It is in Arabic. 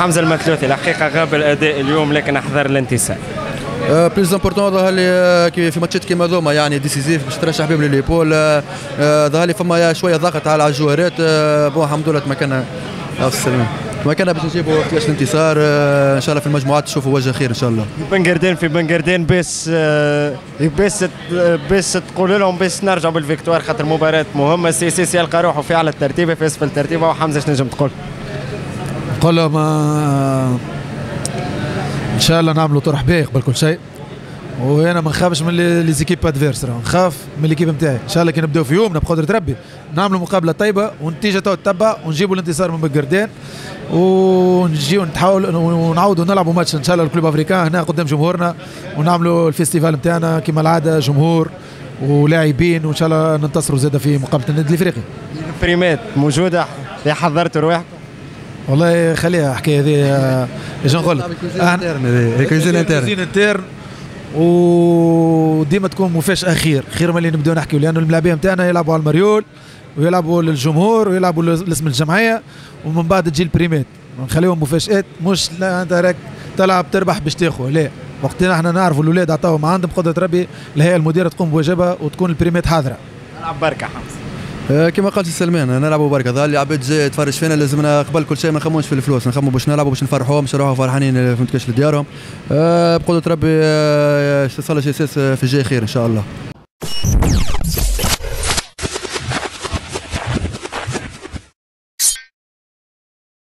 حمزة المثلوثي الحقيقة غاب الاداء اليوم لكن احضر الانتصار plus important ظهر لي في ماتشات كيما هذوما يعني décisif باش ترشح بهم لل poules. ظهر لي فما شوية ضغط على الجوارات bon الحمد لله تمكنا السلامه تمكنا باش نجيبوا احتياج الانتصار. إن شاء الله في المجموعات نشوفوا وجه خير إن شاء الله. بنقردين في بنقردين بس بس بس تقول لهم بس نرجعوا بال victoire خاطر مباراه مهمة. سي سي سي يلقى روحه في على الترتيب في أسفل الترتيب. وحمزه شنو نجم نقول لهم إن شاء الله نعملوا طرح باهي قبل كل شيء. وأنا ما نخافش من les équipes adverses نخاف من l'équipe نتاعي إن شاء الله كي نبداو في يومنا بقدرة ربي. نعملوا مقابلة طيبة والنتيجه تو تتبع ونجيبوا الانتصار من بقردين ونجيو نحاول ونعاودوا نلعبوا ماتش إن شاء الله الكلوب أفريكان هنا قدام جمهورنا. ونعملوا ال festival نتاعنا كما العادة جمهور ولاعبين. وإن شاء الله ننتصروا زاده في مقابلة النادي الإفريقي. البريمات موجودة. حضرتوا رواحكم والله خليها حكايه هذه إيش نقول؟ لك cuisine interne cuisine interne وديما تكون مفاش اخير خير من اللي نبداو نحكيو لأنه الملاعبيه نتاعنا يلعبوا على المريول ويلعبوا للجمهور ويلعبوا لاسم الجمعية ومن بعد تجي البريمات نخليهم مفاجآت مش لا أنت راك تلعب تربح باش تاخذ لا. وقتنا إحنا نعرفوا الاولاد عطاهم عندهم قدرة ربي الهيئة المديرة تقوم بواجبها وتكون البريمات حاضرة. نلعب بركة حمزة. كما قالت سلمان نلعبوا بركه ظل عباد جاي تفرج فينا. لازمنا قبل كل شيء ما نخموش في الفلوس. نخمو باش نلعبوا باش نفرحوهم باش يروحوا فرحانين في متكاش لديارهم بقدره ربي تصلي شي في الجاي خير إن شاء الله.